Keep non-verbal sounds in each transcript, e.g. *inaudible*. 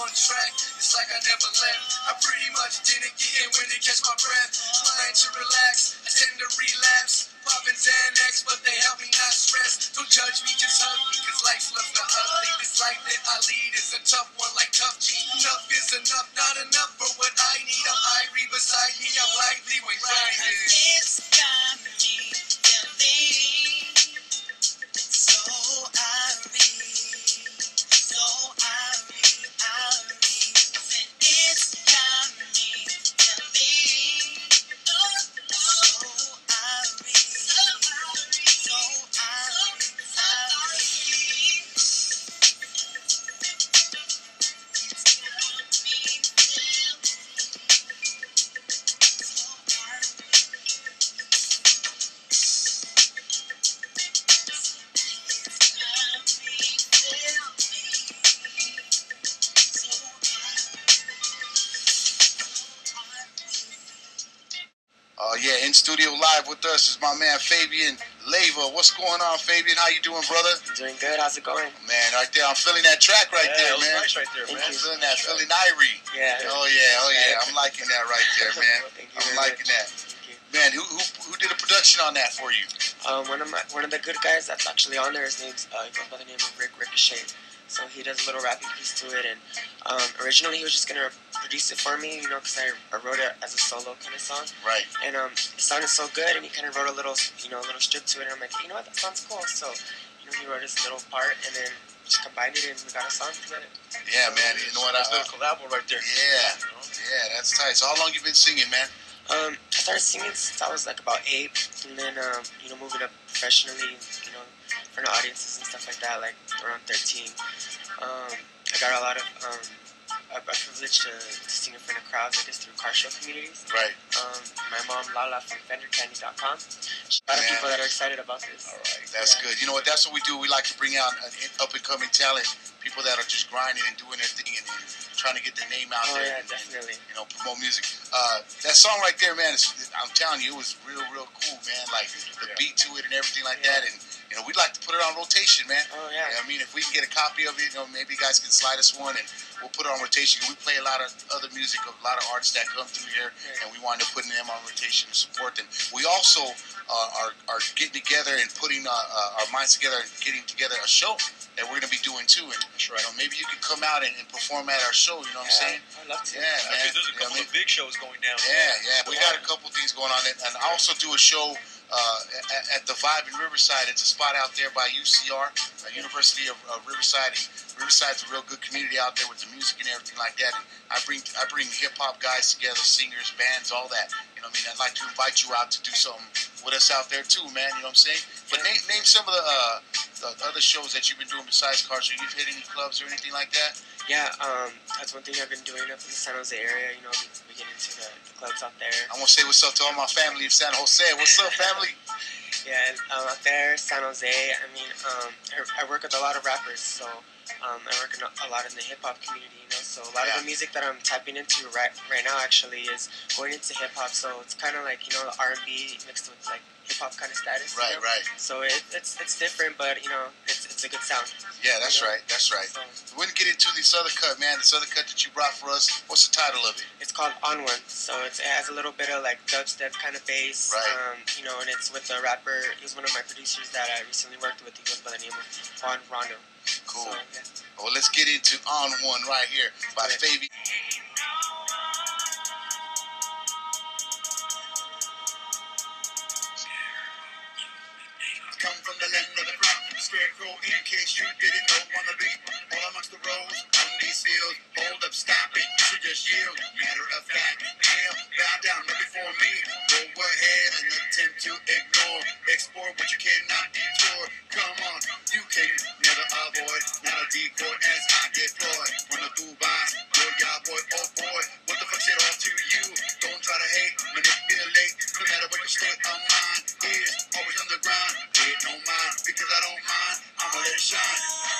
on track. It's like I never left. I pretty much didn't get in when they catch my breath. Trying to relax, I tend to relapse. Popping Xanax, but they help me not stress. Don't judge me, just hug me, cause life's left not ugly. This life that I lead is a tough one like tough G. Enough is enough, not enough for what I need. I'm irie beside me, I'm lively when grinding. It's got studio live with us is my man Fabian Leyva. What's going on, Fabian? How you doing, brother? Doing good. How's it going? Man, right there, I'm feeling that track right yeah, there, man. nice right there, Thank man. I'm feeling that, feeling Irie. Yeah. Oh yeah, oh yeah, I'm liking that right there, man. *laughs* Thank you I'm liking much. that. Man, who, who who did the production on that for you? Um, one of my one of the good guys that's actually on there. His name's uh, he goes by the name of Rick Ricochet. So he does a little rapping piece to it, and um, originally he was just gonna produce it for me, you know, because I, I wrote it as a solo kind of song, Right. and um, it sounded so good, and he kind of wrote a little, you know, a little strip to it, and I'm like, you know what, that sounds cool. So, you know, he wrote his little part, and then just combined it, and we got a song together. Yeah, man. You know what? I, That's a little collabo right there. Yeah. You know? yeah, that's tight. So how long you been singing, man? Um, I started singing since I was like about eight, and then um, you know moving up professionally, you know, in front of audiences and stuff like that, like around thirteen. Um, I got a lot of um, a, a privilege to, to sing in front of crowds, I guess through car show communities. Right. Um, my mom Lala from FenderCandy.com. She a lot of Man. people that are excited about this. All right, that's Yeah. good. You know what? That's what we do. We like to bring out an up and coming talent, people that are just grinding and doing their thing and, and trying to get their name out Oh there. yeah, and, definitely. you know, promote music. Uh, that song right there, man, is, I'm telling you, it was real, real cool, man. Like the Yeah. beat to it and everything like Yeah. that. And, you know, we'd like to put it on rotation, man. Oh yeah. I mean, if we can get a copy of it, you know, maybe you guys can slide us one and we'll put it on rotation. We play a lot of other music, a lot of artists that come through here, Yeah. and we wind up putting them on rotation to support them. We also uh, are, are getting together and putting uh, uh, our minds together and getting together a show that we're going to be doing too. And, That's you know, maybe you could come out and, and perform at our show, you know what I'm saying? I'd love to. Yeah, man. Actually, there's a You know couple what of big shows going down. Yeah, yeah. We got a couple things going on, and, and I also do a show uh, at, at the Vibe in Riverside. It's a spot out there by UCR, uh, University of uh, Riverside. And Riverside's a real good community out there with the music and everything like that. And I bring I bring hip hop guys together, singers, bands, all that. You know I mean? I'd like to invite you out to do something with us out there too, man. You know what I'm saying? But name, name some of the, uh, the other shows that you've been doing besides Car Show. You've hit any clubs or anything like that? Yeah, um, that's one thing I've been doing up in the San Jose area. You know, we, we get into the, clubs out there. I want to say what's up to all my family in San Jose. What's up, family? *laughs* Yeah, um, out there, San Jose. I mean, um, I, I work with a lot of rappers, so um, I work in a, a lot in the hip hop community. You know, so a lot Yeah. of the music that I'm tapping into right right now actually is going into hip hop. So it's kind of like you know the R and B mixed with like hip hop kind of status. you Right, know? right. So it, it's it's different, but you know, it's it's a good sound. Yeah, that's You know? right. That's right. So We didn't get into this other cut, man. This other cut that you brought for us. What's the title of it? it's called On One. So it's, it has a little bit of like dubstep kind of bass. Right. Um, you know, and it's with a rapper. He's one of my producers that I recently worked with. He goes by the name of Juan Rondo. Cool. So, yeah. Well, let's get into On One right here by. Fabi. Because I don't mind. I'ma let it shine.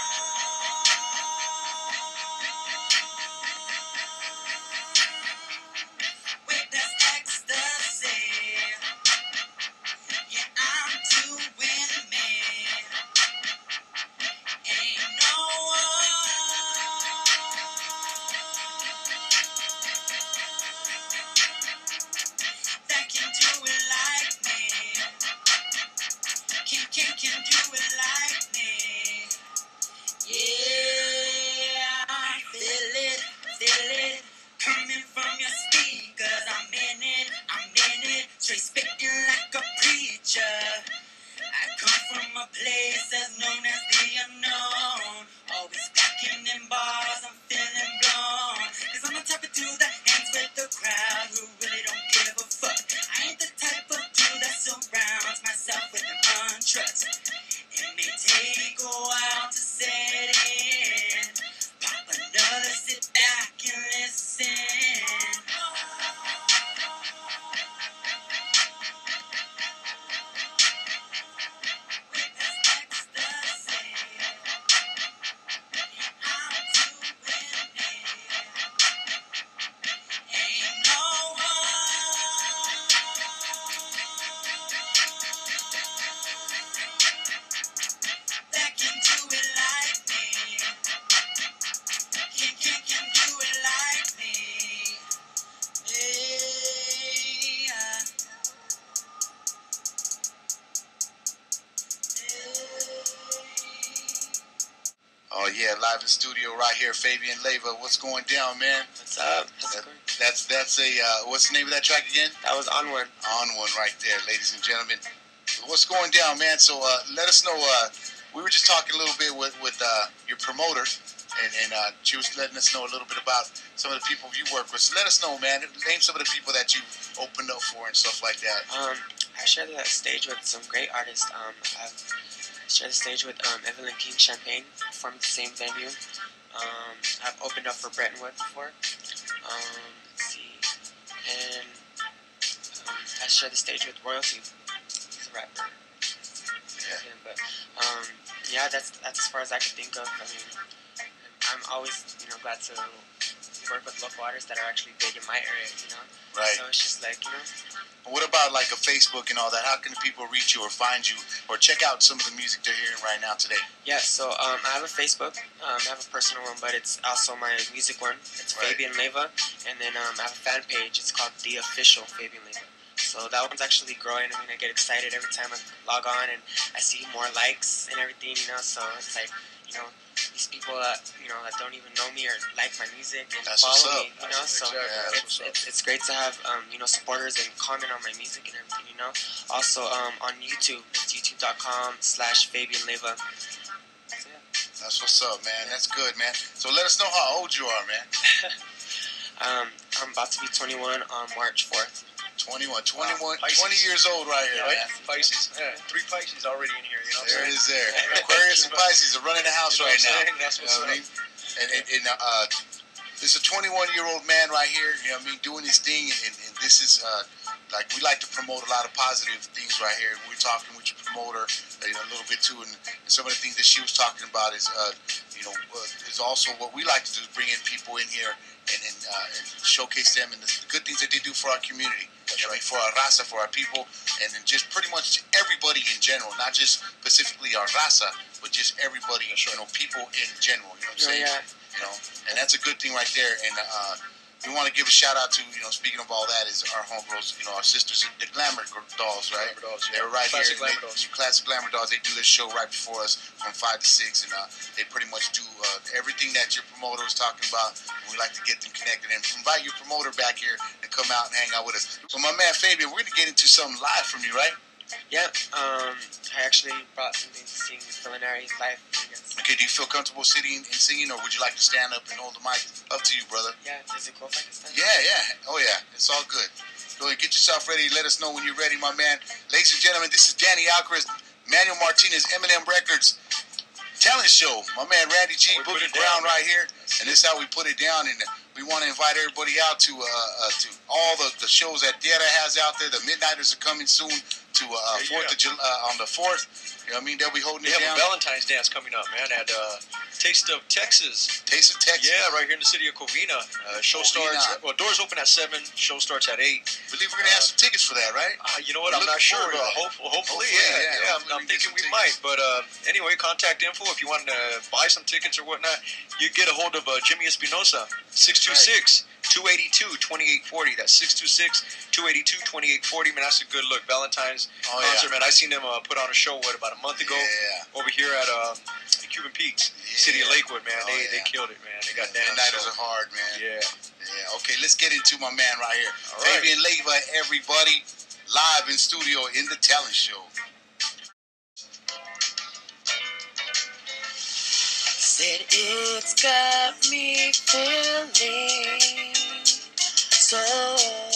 Right here, Fabian Leyva. What's going down, man? What's up? That- That's that's a uh, what's the name of that track again? That was on one. On one right there, ladies and gentlemen. What's going down, man? So uh, let us know. Uh, we were just talking a little bit with with uh, your promoter, and, and uh, she was letting us know a little bit about some of the people you work with. So let us know, man. Name some of the people that you opened up for and stuff like that. Um, I shared the stage with some great artists. Um, I've shared the stage with um, Evelyn King Champagne from the same venue. Um, I've opened up for Brettonwood before. Um, let's see, and um, I share the stage with Royalty. He's a rapper. Yeah. him, but um, yeah, that's that's as far as I can think of. I mean, I'm always you know glad to work with local artists that are actually big in my area. You know, Right. so it's just like you know. What about like a Facebook and all that? How can people reach you or find you or check out some of the music they're hearing right now today? Yeah, so um, I have a Facebook. Um, I have a personal one, but it's also my music one. It's Right. Fabian Leyva, and then um, I have a fan page. It's called The Official Fabian Leyva. So that one's actually growing. I mean, I get excited every time I log on and I see more likes and everything. You know, so it's like you know these people that you know that don't even know me or like my music and That's follow me. You know, so exactly. That's it's, it's, it's great to have um, you know supporters and comment on my music and everything. You know, also um, on YouTube, it's youtube.com slash Fabian Leyva. So, yeah. That's what's up, man. That's good, man. So let us know how old you are, man. *laughs* Um, I'm about to be 21 on March 4th. 21, 21, Wow, 20 years old right here, Yeah, man. Pisces. Yeah, three Pisces already in here. You know There it is there. *laughs* Aquarius and Pisces are running the house You know right now. That's You know what I mean? And, and, and uh, this is a 21 year old man right here, you know what I mean, doing his thing. And, and this is, uh, like, we like to promote a lot of positive things right here. We're talking with your promoter uh, you know, a little bit too. And, and some of the things that she was talking about is, uh, you know, uh, is also what we like to do is bring in people in here and, and, uh, and showcase them and the good things that they do for our community. You know, I mean, for our raza, for our people, and then just pretty much everybody in general, not just specifically our raza, but just everybody, you know, people in general. You know what I'm No, saying? yeah. you know, and that's a good thing right there. And uh, we want to give a shout out to, you know, speaking of all that, is our homegirls, you know, our sisters, the Glamour Dolls, right? Glamour Dolls, yeah. They're right Classic here. Glamour they, Dolls. Classic Glamour Dolls. They do this show right before us from five to six, and uh, they pretty much do uh, everything that your promoter is talking about. We like to get them connected and invite your promoter back here to come out and hang out with us. So, my man Fabian, we're gonna get into something live from you, right? Yeah, um, I actually brought something to sing Culinary Live for you guys. Okay. Do you feel comfortable sitting and singing, or would you like to stand up and hold the mic? Up to you, brother. Yeah, is it cool if I can stand? Yeah, yeah. Oh, yeah. It's all good. Go ahead, get yourself ready. Let us know when you're ready, my man. Ladies and gentlemen, this is Danny Alcarez, Manuel Martinez, M&M Records talent show. My man Randy G, We Boogie it Brown, down, right here, and this is how we put it down. And we want to invite everybody out to uh, uh, to all the, the shows that Dieta has out there. The Midnighters are coming soon to uh, Fourth yeah. of July uh, on the fourth. You know what I mean? They'll be holding They have down. a Valentine's dance coming up, man, at uh, Taste of Texas. Taste of Texas. Yeah, right here in the city of Covina. Uh, show Covina. starts. Well, doors open at seven. Show starts at eight. I believe we're gonna have some tickets for that, right? Uh, you know what? We're I'm not sure. But hope, hopefully, Hopefully, yeah, yeah. yeah. I'm, I'm thinking we tickets. might. But uh, anyway, contact info if you want to buy some tickets or whatnot. You get a hold of uh, Jimmy Espinosa, 626 282 2840. That's 626 282 2840. Man, that's a good look. Valentine's Oh concert, yeah. man. I seen them uh, put on a show, what, about a month ago? Yeah. Over here at uh, Cuban Peaks, City of Lakewood, man. Oh, they, yeah. they killed it, man. They got down. Midnighters so- are hard, man. Yeah. Yeah, okay, let's get into my man right here. All right. Fabian Leyva, everybody, live in studio in the talent show. Said it's got me feeling so.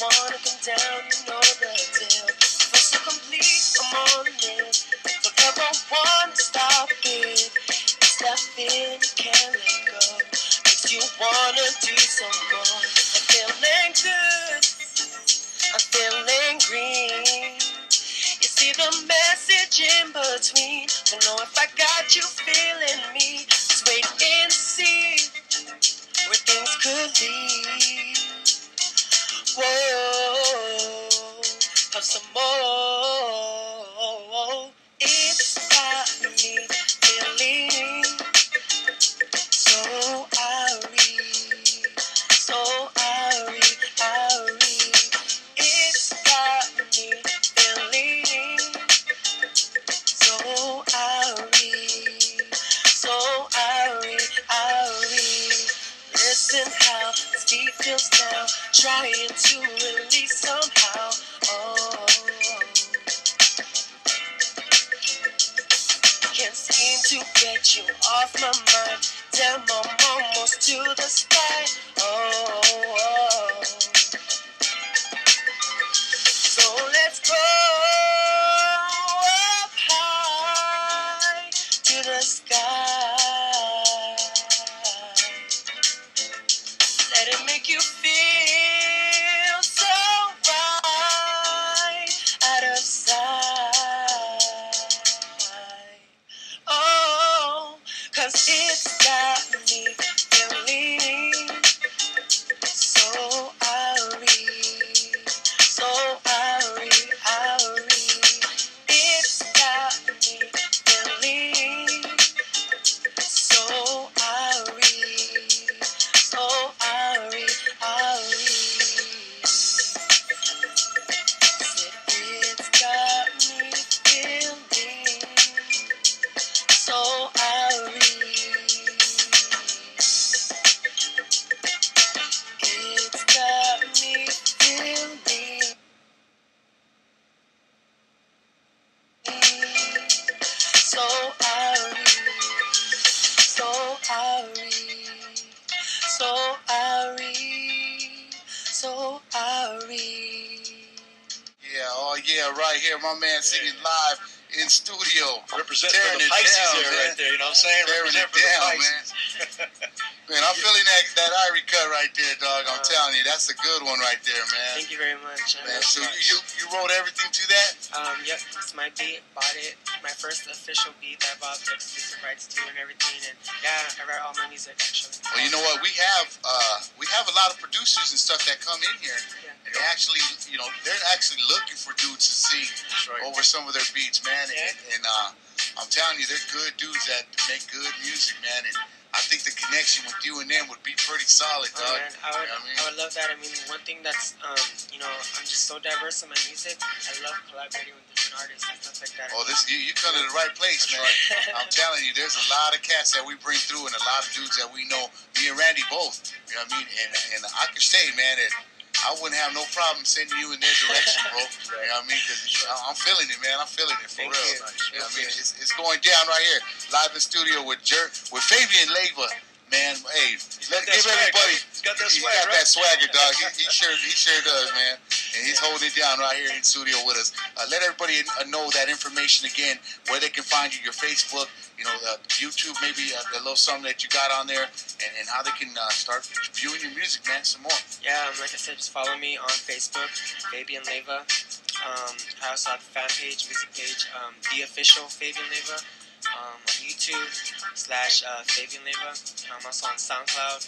Wanna come down, you know my man singing live in studio. Represent Tearing for it the Pisces down, there, man. right there. You know what I'm saying? Tearing Represent it for the down, Pisces. Man, I'm feeling that that Irie cut right there, dog. I'm Uh, telling you, that's a good one right there, man. Thank you very much. Man, so you, you you wrote everything to that? Um, yep, it's my beat. Bought it. My first official beat that I bought the exclusive rights to and everything. And yeah, I write all my music actually. Well, you know what? We have uh, we have a lot of producers and stuff that come in here. Yeah. And they actually, you know, they're actually looking for dudes to sing right. over some of their beats, man. Yeah. And, and uh, I'm telling you, they're good dudes that make good music, man. And I think the connection with you and them would be pretty solid, Oh, dog. man, I would, You know what I mean? I would love that. I mean, one thing that's, um, you know, I'm just so diverse in my music. I love collaborating with different artists and stuff like that. Oh, this you, you come to the right place, man. I'm telling you, there's a lot of cats that we bring through, and a lot of dudes that we know. Me and Randy both. You know what I mean? And and I can say, man, that I wouldn't have no problem sending you in their direction, bro. You know what I mean? Because I'm feeling it, man. I'm feeling it for Thank real. you. You know what I mean? It's, it's going down right here, live in studio with Jer- with Fabian Leyva. Man, hey, let got give swag, everybody. He's got that swag, got right? that swagger, dog. He, he sure, he sure does, man. And he's holding it down right here in studio with us. Uh, let everybody uh, know that information again, where they can find you, your Facebook, you know, uh, YouTube, maybe uh, a little something that you got on there, and, and how they can uh, start viewing your music, man, some more. Yeah, um, like I said, just follow me on Facebook, Fabian Leyva. Um, I also have a fan page, music page, um, the official Fabian Leyva. Um, on YouTube slash uh, Fabian Leyva. I'm also on SoundCloud.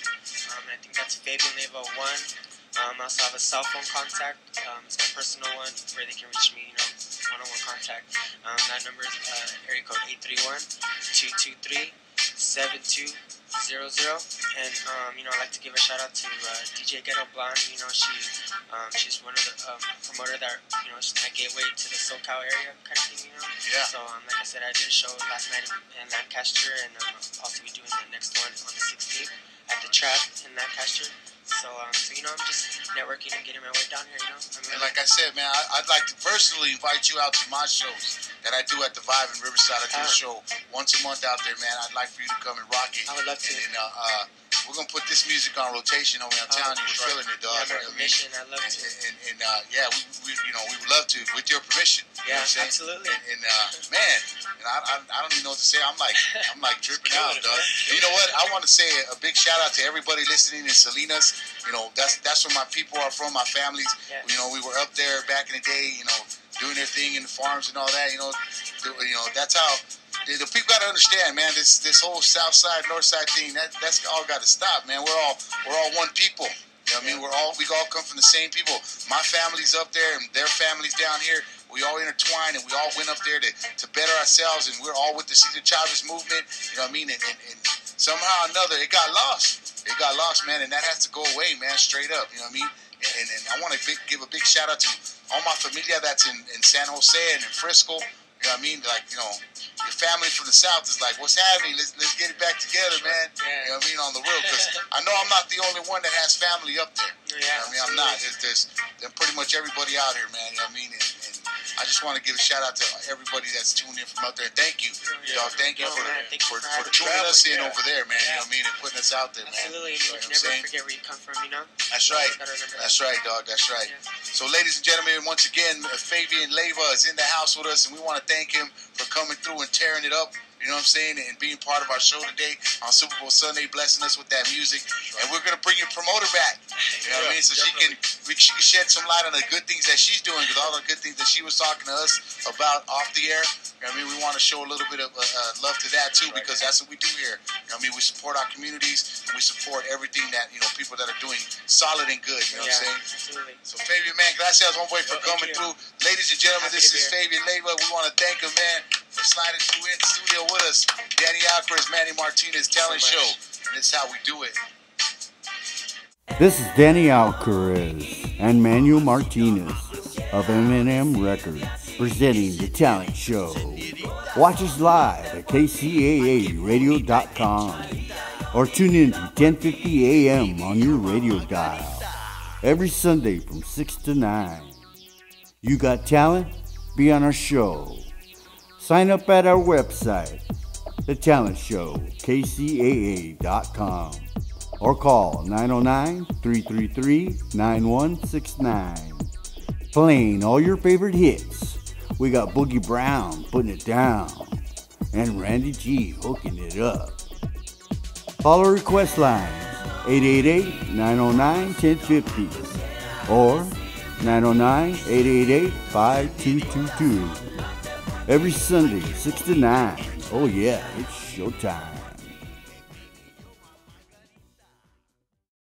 Um, I think that's Fabian Leyva one. Um, I also have a cell phone contact. Um, it's my personal one where they can reach me, you know, one-on-one contact. Um, that number is uh, area code 831-223-7200. And um, you know, I'd like to give a shout out to uh, DJ Ghetto Blonde. You know, she um, she's one of the um, promoter that you know she's my gateway to the SoCal area kind of thing. You know. Yeah. So um, like I said, I did a show last night in, in Lancaster, and um, I'll also be doing the next one on the 16th at the Trap in Lancaster. So um, so you know, I'm just networking and getting my way down here. You know. I mean, And like I said, man, I, I'd like to personally invite you out to my shows that I do at the Vibe in Riverside. I do a Ah. show once a month out there, man. I'd like for you to come and rock it. I would love to. And uh, uh, we're gonna put this music on rotation over in town. Oh, sure. feeling it, dog. Yeah, you know what I mean? permission. I love And, to. and, and uh, yeah, we, we, you know, we would love to, with your permission. You know Yeah, what I'm saying? absolutely. And, and uh, man, and I, I, I don't even know what to say. I'm like, I'm like *laughs* dripping out, dog. And you know what? I want to say a big shout out to everybody listening in Salinas. You know, that's that's where my people are from, my families. Yeah. You know, we were up there back in the day. You know, doing their thing in the farms and all that. You know, you know that's how. The people got to understand, man. This this whole South Side North Side thing that that's all got to stop, man. We're all we're all one people. You know what I mean? We're all we all come from the same people. My family's up there and their families down here. We all intertwined and we all went up there to, to better ourselves and we're all with the Cesar Chavez movement. You know what I mean? And, and, and somehow or another it got lost. It got lost, man, and that has to go away, man, straight up. You know what I mean? And, and I want to give a big shout out to all my familia that's in, in San Jose and in Frisco. You know what I mean? Like, you know, your family from the South is like, what's happening? Let's, let's get it back together, man. Yeah. You know what I mean? On the real. Because I know I'm not the only one that has family up there. Yeah, You know what I mean? I'm not. There's, there's, there's pretty much everybody out here, man. You know what I mean? And I just want to give a shout out to everybody that's tuning in from out there. Thank you, Yeah. y'all. Thank you for, man, thank you for, for for tuning us in Yeah. over there, man. You know what I mean? And putting us out there, man. Absolutely. You know never saying? forget where you come from, you know? That's right. That's right, dog. That's right. Yeah. So, ladies and gentlemen, once again, Fabian Leyva is in the house with us, and we want to thank him for coming through and tearing it up. You know what I'm saying? And being part of our show today on Super Bowl Sunday, blessing us with that music. And we're gonna bring your promoter back. You know what I mean? So she can we, she can shed some light on the good things that she's doing, because all the good things that she was talking to us about off the air. You know I mean, we want to show a little bit of uh, uh, love to that too, because that's what we do here. You know what I mean? We support our communities, and we support everything that you know people that are doing solid and good. You know what I'm saying? absolutely. So Fabian, man, gracias, homeboy, for Yo, coming you. through. Ladies and gentlemen, Happy this is Fabian Leyva. We want to thank him, man, sliding through in the studio with us. Danny Alcarez, Manny Martinez Talent So Show. And this is how we do it. This is Danny Alcarez and Manuel Martinez of M&M Records presenting the talent show. Watch us live at kcaaradio.com or tune in to 1050 AM on your radio dial every Sunday from 6 to 9. You got talent? Be on our show. Sign up at our website, The Talent Show, kcaa.com, or call 909 333 9169. Playing all your favorite hits. We got Boogie Brown putting it down, and Randy G hooking it up. Follow request lines 888 909 1050 or 909 888 5222. Every Sunday, 6 to 9. Oh, yeah, it's showtime.